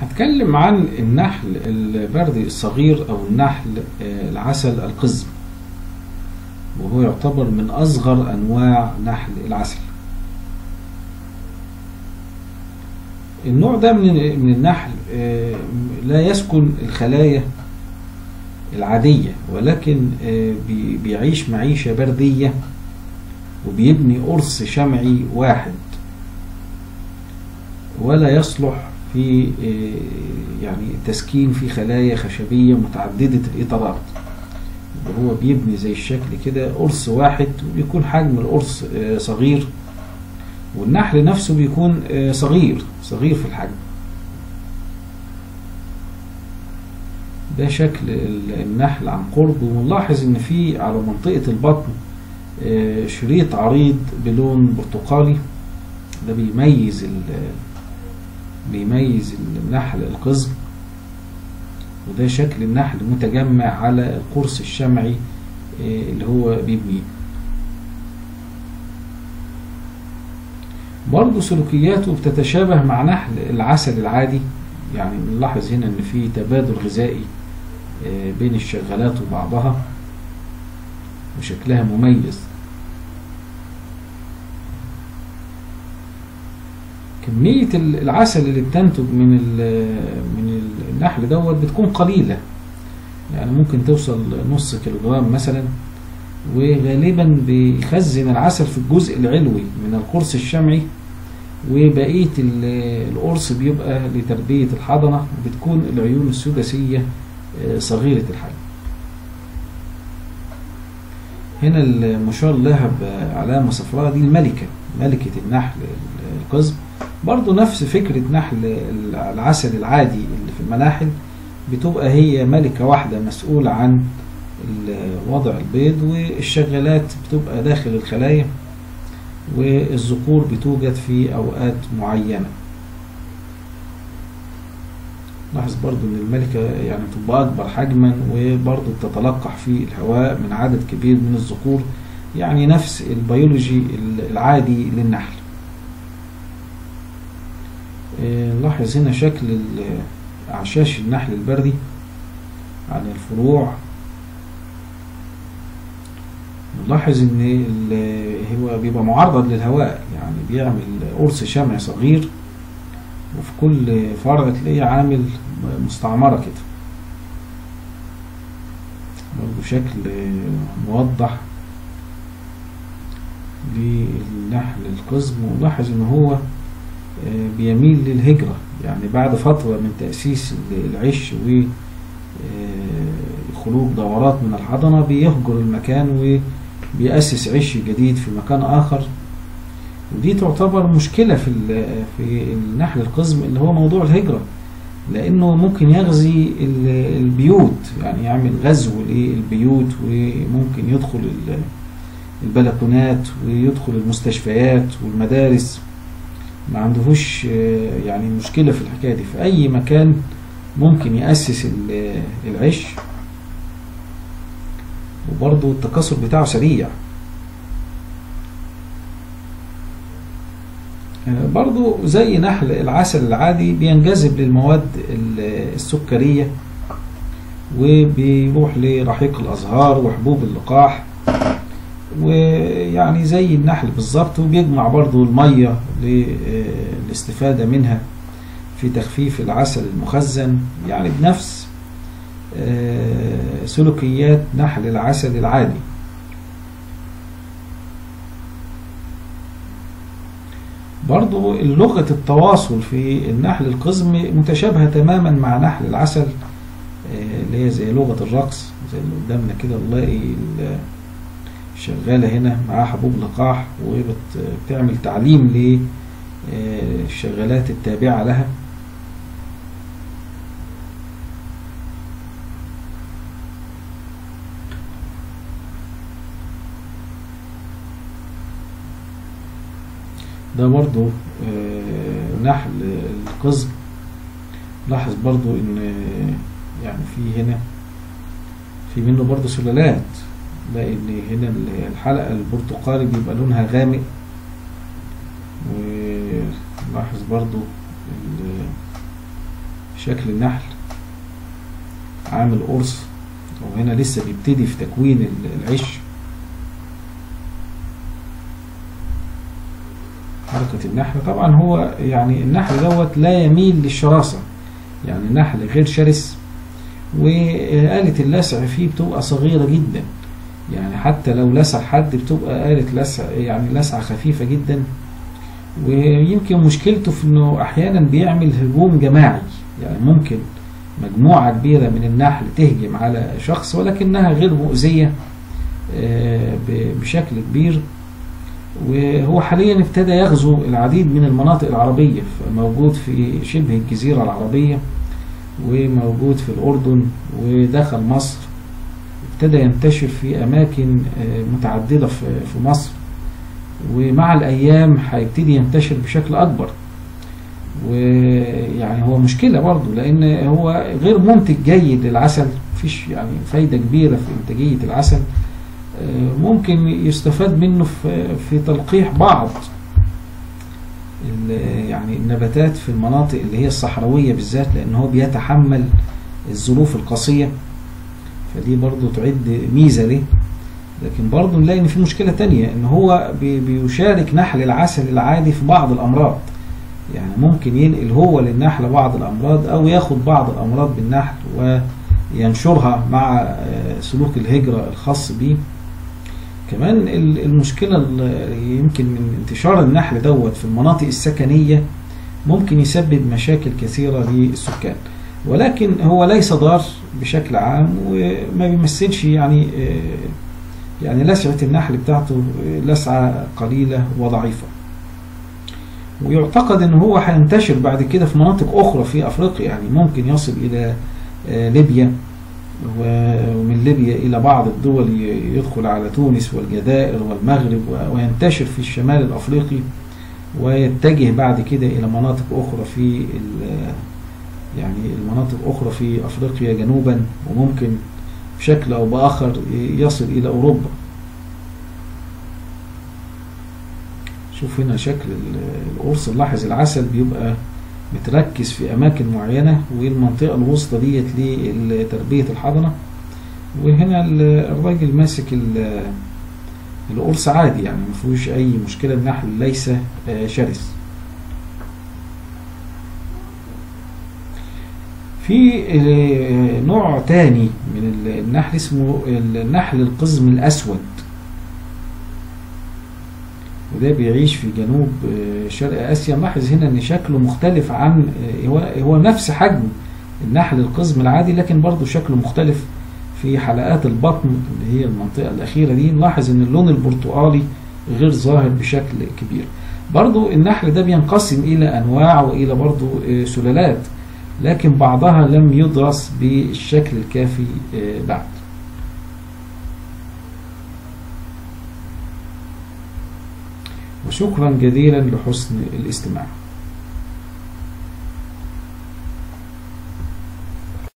هتكلم عن النحل البردي الصغير أو النحل آه، العسل القزم. وهو يعتبر من أصغر أنواع نحل العسل. النوع ده من من النحل آه، لا يسكن الخلايا العادية ولكن آه، بي- بيعيش معيشة بردية وبيبني قرص شمعي واحد. ولا يصلح في آه، يعني التسكين في خلايا خشبية متعددة الإطارات. هو بيبني زي الشكل كده قرص واحد وبيكون حجم القرص آه، صغير والنحل نفسه بيكون آه، صغير صغير في الحجم. ده شكل ال- النحل عن قرب. ونلاحظ إن في على منطقة البطن شريط عريض بلون برتقالي. ده بيميز بيميز النحل القزم وده شكل النحل متجمع على القرص الشمعي آه، اللي هو بيبنيه. برضه سلوكياته بتتشابه مع نحل العسل العادي يعني نلاحظ هنا إن في تبادل غذائي آه، بين الشغالات وبعضها وشكلها مميز. كمية ال- العسل اللي بتنتج من من النحل دوت بتكون قليلة. يعني ممكن توصل نص كيلوغرام مثلا وغالبا بيخزن العسل في الجزء العلوي من القرص الشمعي وبقية ال- القرص بيبقى لتربية الحضنة وبتكون العيون السداسية آه، صغيرة الحجم. هنا المشار لها بعلامة صفراء دي الملكة ملكة النحل القزم. برضو نفس فكرة نحل العسل العادي اللي في المناحل بتبقى هي ملكة واحدة مسؤولة عن وضع البيض والشغالات بتبقى داخل الخلايا والذكور بتوجد في أوقات معينة. لاحظ برضو إن الملكة يعني تبقى أكبر حجما وبرضو بتتلقح في الهواء من عدد كبير من الذكور يعني نفس البيولوجي العادي للنحل. آه، نلاحظ هنا شكل اعشاش النحل البردي على الفروع. نلاحظ إن هو بيبقى معرض للهواء يعني بيعمل قرص شمع صغير وفي كل فرع تلاقيه عامل مستعمرة كده. برضه شكل موضح للنحل القزم. ونلاحظ إن هو بيميل للهجرة. يعني بعد فترة من تأسيس العش وخروج دورات من الحضنة بيهجر المكان وبيأسس عش جديد في مكان آخر. ودي تعتبر مشكلة في في النحل القزم اللي هو موضوع الهجرة. لأنه ممكن يغزي ال- البيوت. يعني يعمل غزو للبيوت وممكن يدخل ال- البلكونات ويدخل المستشفيات والمدارس. ما عندهوش آه، يعني مشكلة في الحكاية دي. في أي مكان ممكن يأسس ال- العش وبرضه التكاثر بتاعه سريع. برضو زي نحل العسل العادي بينجذب للمواد ال- السكرية وبيروح لرحيق الأزهار وحبوب اللقاح. ويعني زي النحل بالظبط وبيجمع برضو المية للاستفادة منها في تخفيف العسل المخزن. يعني بنفس آه، سلوكيات نحل العسل العادي. برضو لغة التواصل في النحل القزم متشابهة تماما مع نحل العسل آه، اللي هي زي لغة الرقص زي اللي قدامنا كده نلاقي ال- الشغالة هنا معاها حبوب لقاح وبتعمل تعليم للشغالات التابعة لها. ده برضو آه، نحل القزم لاحظ برضو إن آه، يعني في هنا في منه برضو سلالات لاقي ان هنا الحلقة البرتقالي بيبقى لونها غامق. ولاحظ برضو شكل النحل. عامل قرص. وهنا لسه بيبتدي في تكوين العش حركة النحل. طبعا هو يعني النحل دوت لا يميل للشراسة. يعني النحل غير شرس. وآلة اللسع فيه بتبقى صغيرة جدا. يعني حتى لو لسع حد بتبقى آلة لسع يعني لسعة خفيفة جدا. ويمكن مشكلته في إنه أحيانا بيعمل هجوم جماعي. يعني ممكن مجموعة كبيرة من النحل تهجم على شخص ولكنها غير مؤذية بشكل كبير. وهو حاليا ابتدى يغزو العديد من المناطق العربية موجود في شبه الجزيرة العربية وموجود في الأردن ودخل مصر. ابتدى ينتشر في أماكن متعددة في مصر ومع الأيام هيبتدي ينتشر بشكل أكبر. ويعني هو مشكلة برضه لأن هو غير منتج جيد للعسل مفيش يعني فايدة كبيرة في إنتاجية العسل. ممكن يستفاد منه في, في تلقيح بعض يعني النباتات في المناطق اللي هي الصحراوية بالذات لأن هو بيتحمل الظروف القاسية. فدي برضه تعد ميزة ليه لكن برضه نلاقي إن في مشكلة تانية إن هو بيشارك نحل العسل العادي في بعض الأمراض. يعني ممكن ينقل هو للنحل بعض الأمراض أو ياخد بعض الأمراض بالنحل وينشرها مع سلوك الهجرة الخاص به كمان المشكلة يمكن من انتشار النحل دوت في المناطق السكنية ممكن يسبب مشاكل كثيرة للسكان. ولكن هو ليس ضار بشكل عام وما بيمثلش يعني يعني لسعة النحل بتاعته لسعة قليلة وضعيفة. ويعتقد ان هو هينتشر بعد كده في مناطق أخرى في أفريقيا يعني ممكن يصل إلى ليبيا ومن ليبيا إلى بعض الدول يدخل على تونس والجزائر والمغرب وينتشر في الشمال الأفريقي ويتجه بعد كده إلى مناطق أخرى في يعني المناطق أخرى في أفريقيا جنوبا وممكن بشكل أو بآخر يصل إلى أوروبا. شوف هنا شكل القرص نلاحظ العسل بيبقى متركز في أماكن معينة والمنطقة الوسطى ديت لتربية الحضنة. وهنا الراجل ماسك القرص عادي يعني ما فيهوش أي مشكلة النحل ليس شرس. في نوع تاني من النحل اسمه النحل القزم الأسود. وده بيعيش في جنوب شرق آسيا. نلاحظ هنا إن شكله مختلف عن هو, هو نفس حجم النحل القزم العادي لكن برضه شكله مختلف في حلقات البطن اللي هي المنطقة الأخيرة دي. نلاحظ إن اللون البرتقالي غير ظاهر بشكل كبير. برضه النحل ده بينقسم إلى أنواع وإلى برضه سلالات. لكن بعضها لم يدرس بالشكل الكافي بعد. وشكرا جزيلا لحسن الاستماع.